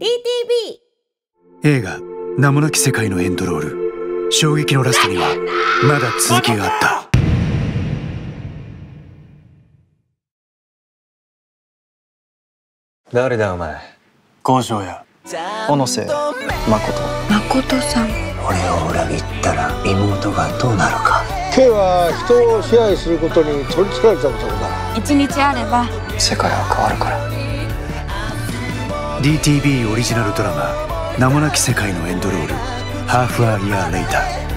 DTV 映画「名もなき世界のエンドロール」衝撃のラストにはまだ続きがあった。誰だお前？交渉や小野瀬。誠誠さん。俺を裏切ったら妹がどうなるか。K は人を支配することに取りつかれた男だ。一日あれば。世界は変わるから DTV オリジナルドラマ「名もなき世界のエンドロール」「ハーフ・ア・イヤー・レイター」